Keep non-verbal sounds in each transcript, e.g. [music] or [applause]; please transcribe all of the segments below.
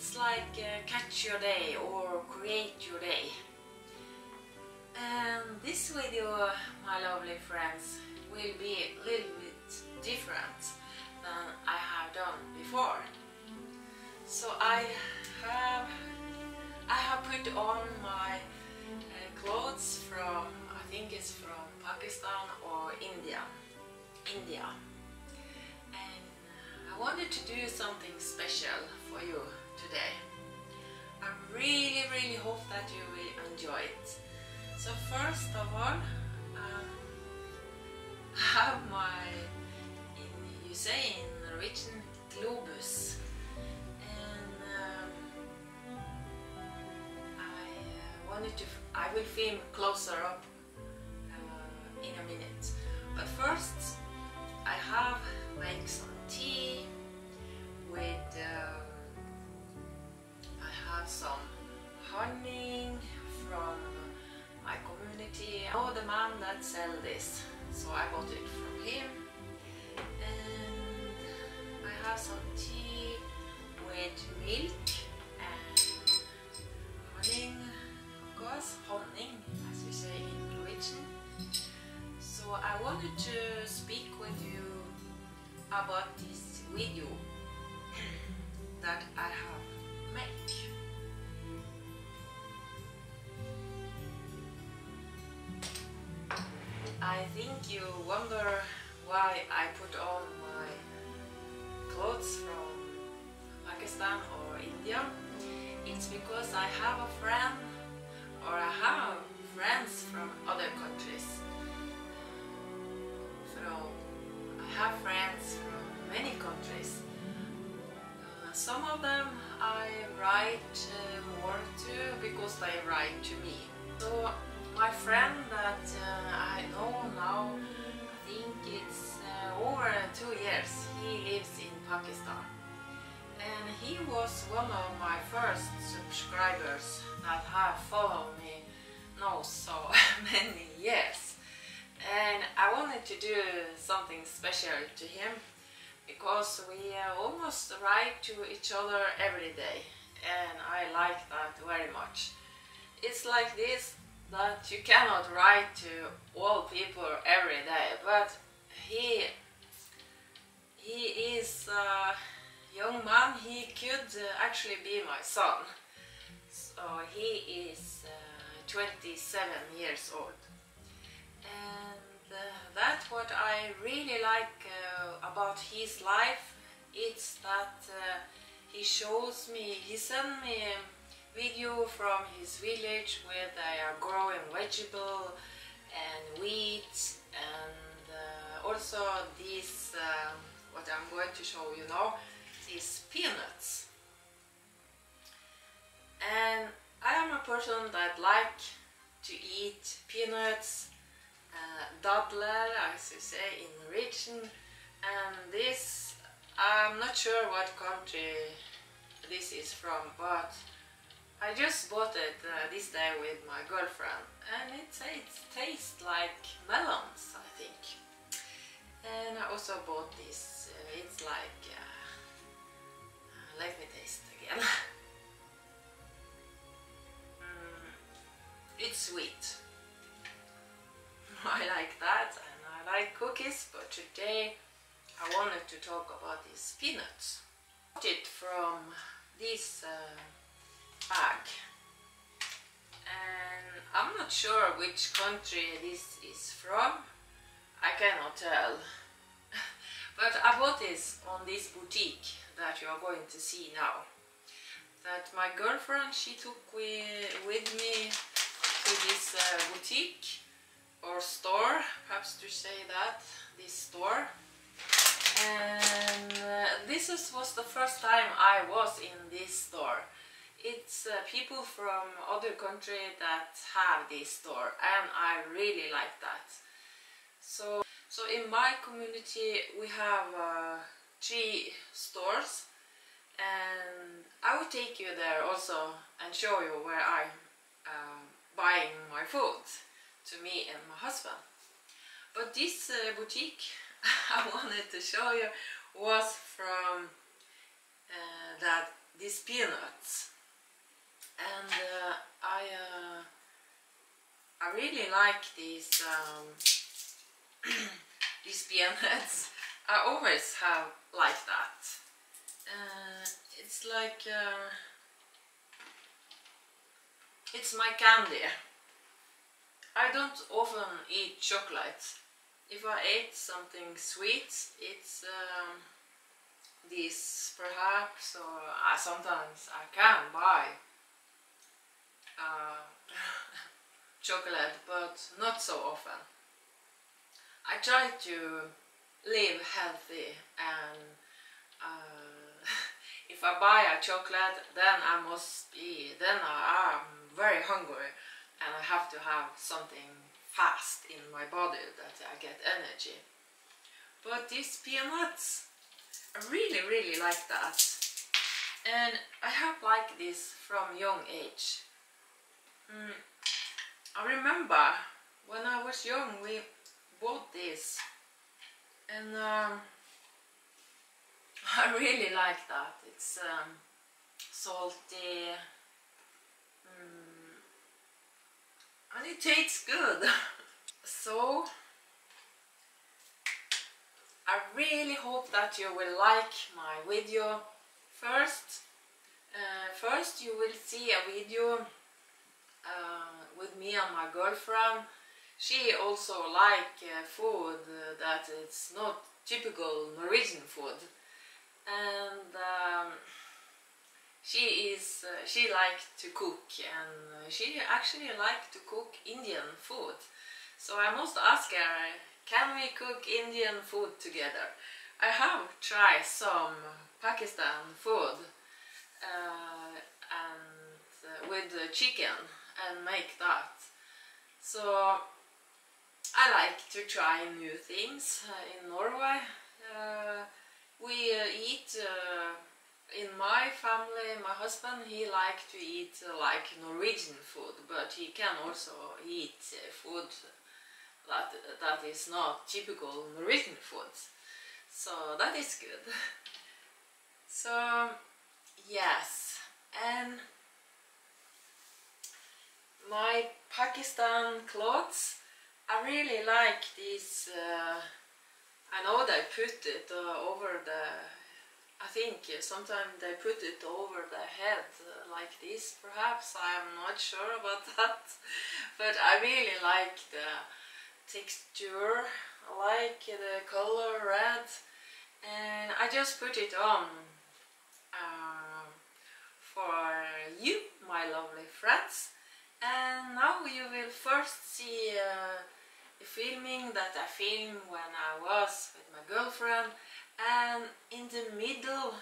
it's like uh, catch your day or create your day. And this video, my lovely friends, will be a little bit different than I have done before. So I have I have put on my uh, clothes from I think it's from Pakistan or India. India. Wanted to do something special for you today. I really really hope that you will enjoy it. So first of all, um, [laughs] I have my, in, you say in Norwegian, globus. And um, I uh, wanted to, I will film closer up uh, in a minute. But first, I have my tea with, um, I have some honey from my community. I know the man that sell this, so I bought it from him. And I have some tea from other countries. From I have friends from many countries. Uh, some of them I write uh, more to because they write to me. So my friend that uh, I know now, I think it's uh, over two years, he lives in Pakistan. And he was one of my first subscribers that have followed me now so [laughs] many years. And I wanted to do something special to him because we uh, almost write to each other every day and I like that very much. It's like this that you cannot write to all people every day, but he he is a young man. He could uh, actually be my son. So he is uh, 27 years old, and uh, that's what I really like uh, about his life. It's that uh, he shows me. He sent me. Um, video from his village where they are growing vegetable and wheat and uh, also these uh, what I'm going to show you now these peanuts and I am a person that like to eat peanuts uh, as you say in Norwegian and this I'm not sure what country this is from but I just bought it uh, this day with my girlfriend. And it, it tastes like melons I think. And I also bought this uh, it's like today I wanted to talk about these peanuts. I got it from this uh, bag. And I'm not sure which country this is from. I cannot tell. [laughs] But I bought this on this boutique that you are going to see now. That my girlfriend she took with, with me to this uh, boutique or store perhaps to say that this store. And uh, this is, was the first time I was in this store. It's uh, people from other country that have this store and I really like that. So, so in my community we have uh, three stores and I will take you there also and show you where I'm uh, buying my food to me and my husband. But this uh, boutique [laughs] I wanted to show you was from uh, that these peanuts. And uh, I uh, I really like these um, [clears throat] these peanuts. I always have like that. Uh, it's like uh, it's my candy I don't often eat chocolate if I ate something sweet it's um, this perhaps or uh, sometimes I can buy uh, [laughs] chocolate but not so often. I try to live healthy and uh, [laughs] if I buy a chocolate then I must be, then I am very hungry and I have to have something fast in my body that I get energy. But these peanuts I really, really like that. And I have liked this from young age. Mm. I remember when I was young we bought this and um, [laughs] I really like that. It's um, salty mm, and it tastes good. so I really hope that you will like my video first. Uh, first you will see a video uh, with me and my girlfriend. She also like uh, food that it's not typical Norwegian food and um, she is uh, she likes to cook and she actually like to cook Indian food so I must ask her can we cook Indian food together? I have tried some Pakistan food uh, and uh, with chicken and make that. So I like to try new things uh, in Norway. Uh, we uh, eat uh, in my family, my husband, he like to eat like Norwegian food, but he can also eat food that, that is not typical Norwegian food. So that is good. [laughs] so yes, and my Pakistan clothes, I really like these, uh, I know they put it uh, over the, I think sometimes they put it over the head uh, like this perhaps, I'm not sure about [laughs] that, but I really like the texture. I like the color red. And I just put it on uh, for you my lovely friends. And now you will first see uh, filming that I filmed when I was with my girlfriend and in the middle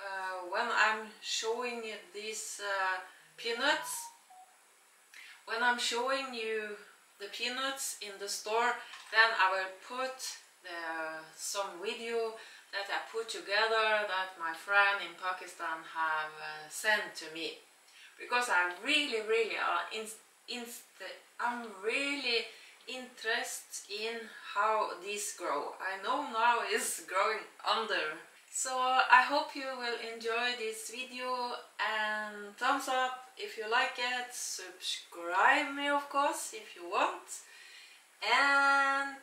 uh, when I'm showing you these uh, peanuts when I'm showing you the peanuts in the store then I will put the, some video that I put together that my friend in Pakistan have uh, sent to me. Because I really really are in, in I'm really interested in how this grow. I know now is growing under. So I hope you will enjoy this video and thumbs up if you like it, subscribe me of course if you want. And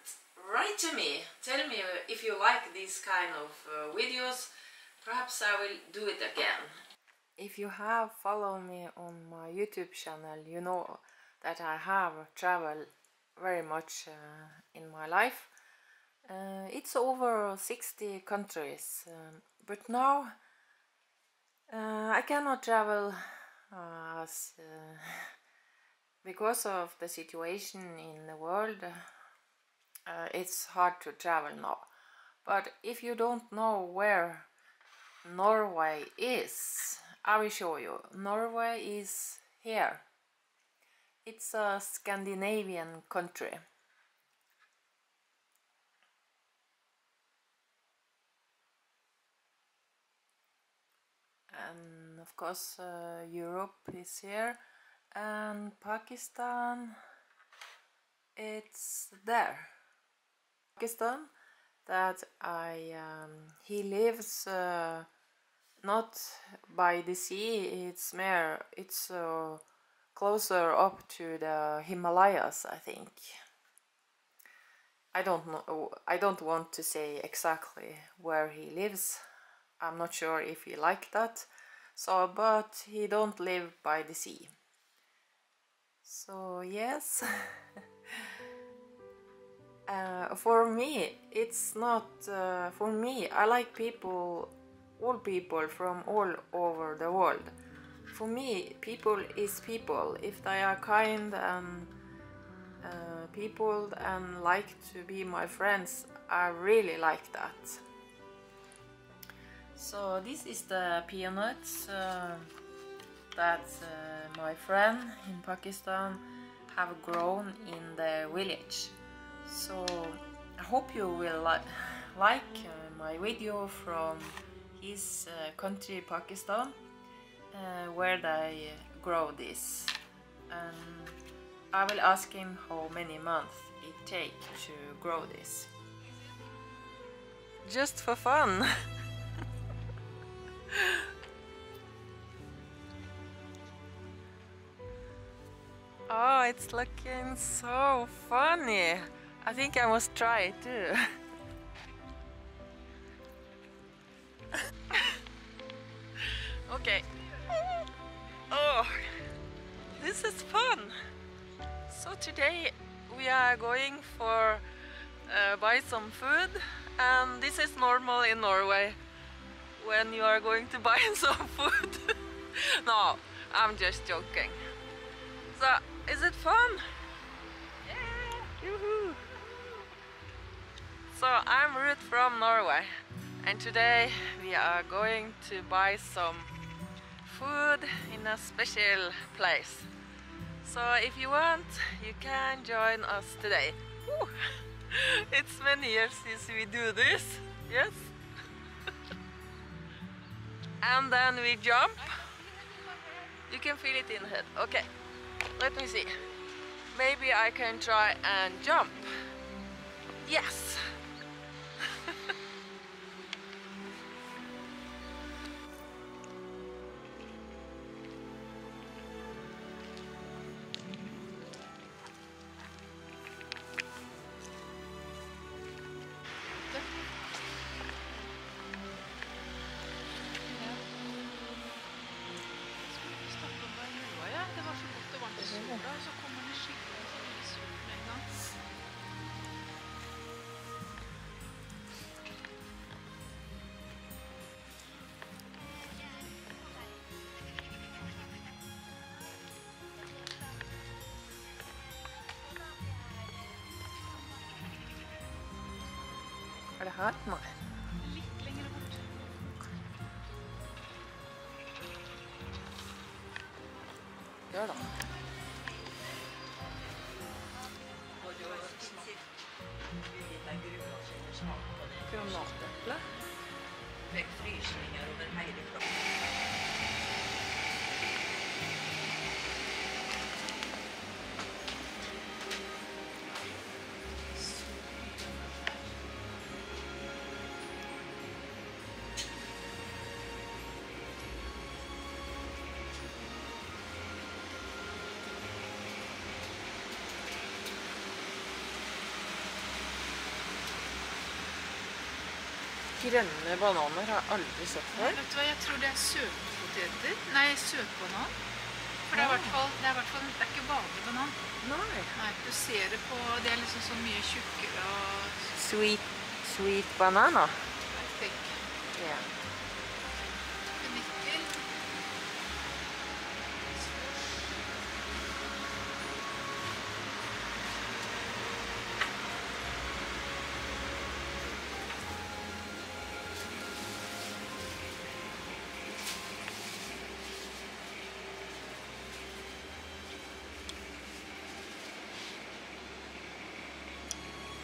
write to me, tell me if you like these kind of uh, videos, perhaps I will do it again. If you have followed me on my YouTube channel. You know that I have traveled very much uh, in my life uh, it's over 60 countries, um, but now uh, I cannot travel as, [laughs] because of the situation in the world. It's hard to travel now. But if you don't know where Norway is, I will show you. Norway is here. It's a Scandinavian country. and of course uh, Europe is here and Pakistan it's there Pakistan that I um, he lives uh, not by the sea. It's more. It's uh, closer up to the Himalayas, I think. I don't know. I don't want to say exactly where he lives. I'm not sure if he like that. So, but he don't live by the sea. So yes. [laughs] uh, for me, it's not. Uh, for me, I like people, all people from all over the world. For me, people is people. If they are kind and uh, people and like to be my friends, I really like that. So this is the peanuts uh, that uh, my friend in Pakistan have grown in the village. So I hope you will li like uh, my video from his uh, country Pakistan uh, where they grow this. And I will ask him how many months it takes to grow this. Just for fun. [laughs] oh, it's looking so funny. I think I must try it too. [laughs] okay. This is fun. So today we are going for uh, buy some food and this is normal in Norway when you are going to [laughs] buy some food. [laughs] no, I'm just joking. So, is it fun? Yeah! Yoo-hoo! So, I'm Ruth from Norway and today we are going to buy some food in a special place. So if you want, you can join us today. [laughs] It's many years since we do this, yes? [laughs] and then we jump. You can feel it in head. Okay, let me see. Maybe I can try and jump. Yes! Er det her? Nei. Grønne bananer har jeg aldri sett før. vet du hva, jeg tror det er søtpoteter. Nei, søtbanan. For det er i hvert fall, det i hvert fall, det er ikke vanlig banan. Nei. Nei, du ser det på, det er liksom så mye tjukkere og Sweet, sweet banana. I think. Yeah.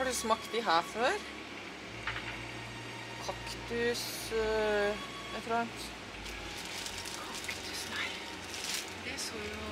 Har du smakt de her før? Kaktus uh, et eller annet. Kaktus, nei. Det så jo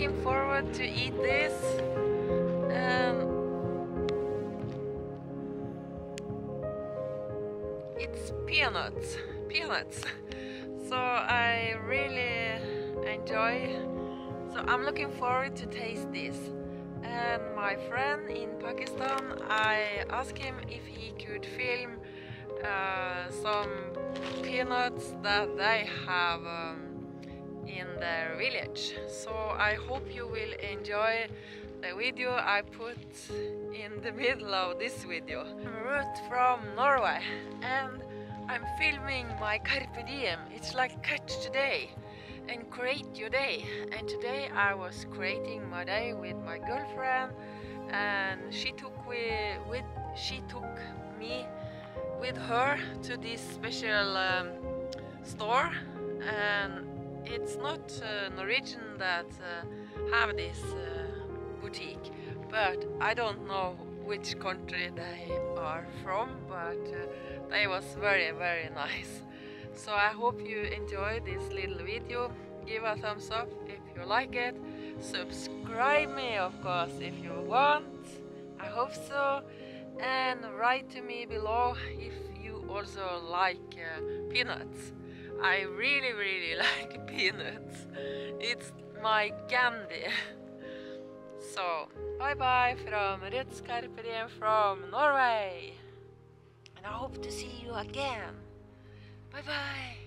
looking forward to eat this. Um, it's peanuts, peanuts. [laughs] So I really enjoy. So I'm looking forward to taste this. And my friend in Pakistan, I asked him if he could film uh, some peanuts that they have. Um, in their village. So I hope you will enjoy the video I put in the middle of this video. I'm Ruth from Norway and I'm filming my Carpe Diem. It's like catch today and create your day. And today I was creating my day with my girlfriend and she took with, with she took me with her to this special um, store and it's not uh, Norwegian that uh, have this uh, boutique, but I don't know which country they are from, but uh, they was very very [laughs] nice. So I hope you enjoy this little video. Give a thumbs up if you like it. Subscribe me of course if you want. I hope so. And write to me below if you also like uh, peanuts. I really, really [laughs] like peanuts. It's my candy. So, bye bye from Ruth Carpe from Norway. And I hope to see you again. Bye bye.